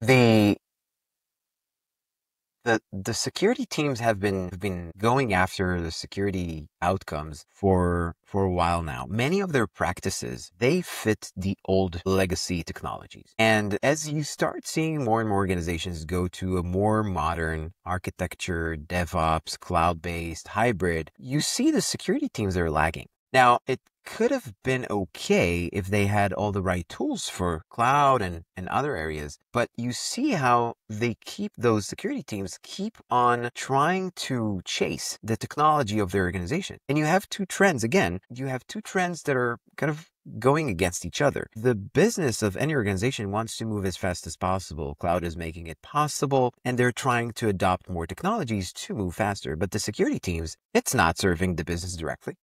The the the security teams have been have been going after the security outcomes for for a while now. Many of their practices they fit the old legacy technologies. And as you start seeing more and more organizations go to a more modern architecture, DevOps, cloud-based, hybrid, you see the security teams are lagging. Now, it could have been okay if they had all the right tools for cloud and, and other areas. But you see how they keep those security teams keep on trying to chase the technology of their organization. And you have two trends. Again, you have two trends that are kind of going against each other. The business of any organization wants to move as fast as possible. Cloud is making it possible, and they're trying to adopt more technologies to move faster. But the security teams, it's not serving the business directly.